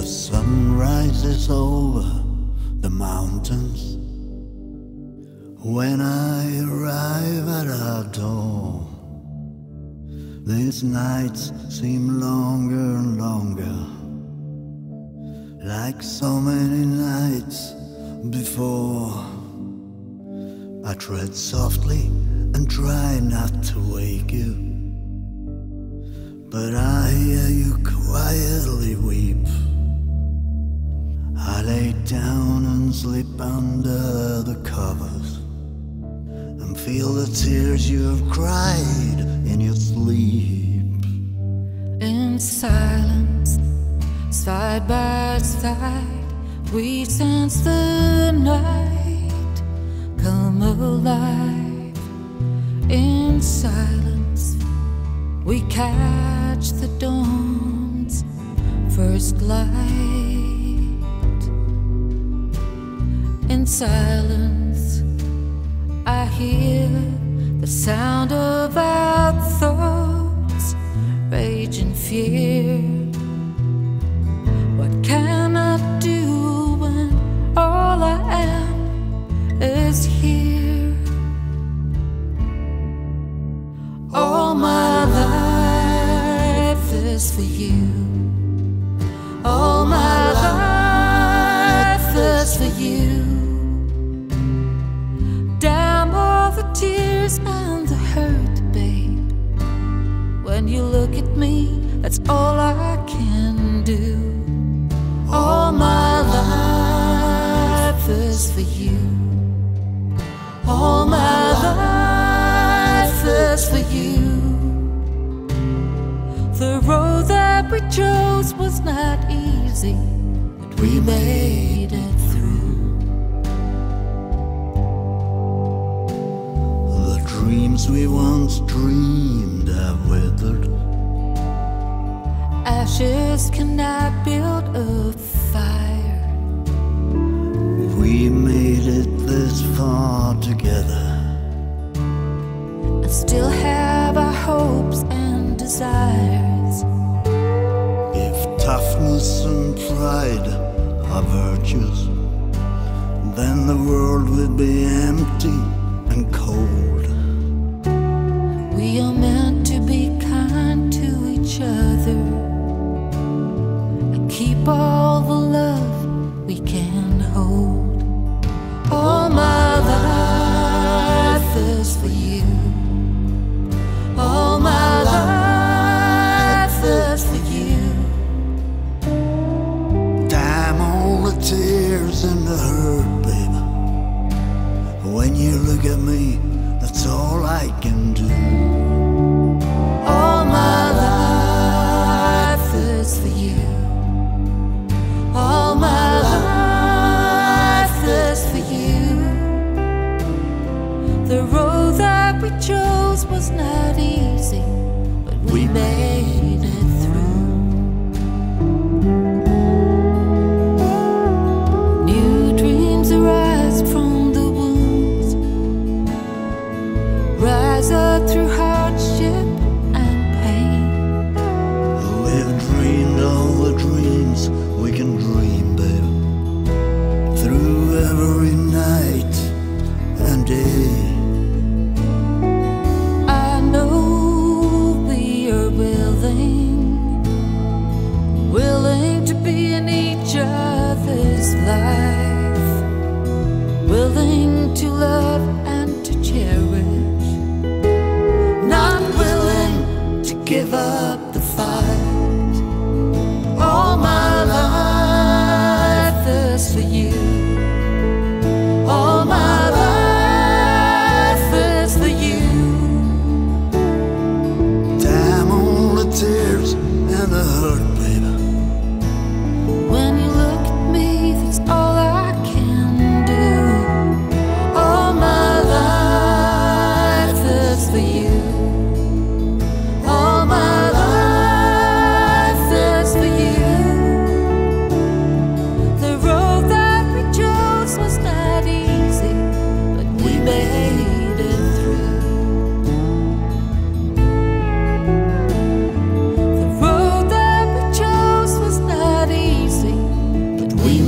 The sun rises over the mountains. When I arrive at our door, these nights seem longer and longer, like so many nights before. I tread softly and try not to wake you, but I hear you quietly weep. Down and sleep under the covers and feel the tears you have cried in your sleep. In silence, side by side, we sense the night come alive. In silence, we catch the dawn's first light. Silence, I hear the sound of our thoughts, rage and fear. What can I do when all I am is here? All my life is for you. All my life is for you. When you look at me, that's all I can do. All my life is for you. All my life is for you. The road that we chose was not easy, but we made it through. The dreams we once dreamed have withered. Ashes cannot build a fire. We made it this far together. and still have our hopes and desires. If toughness and pride are virtues, rise up through hardship and pain. We've dreamed all the dreams we can dream, babe. Through every night and day. I know we are willing, willing to be in each other's life, willing to love.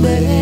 away.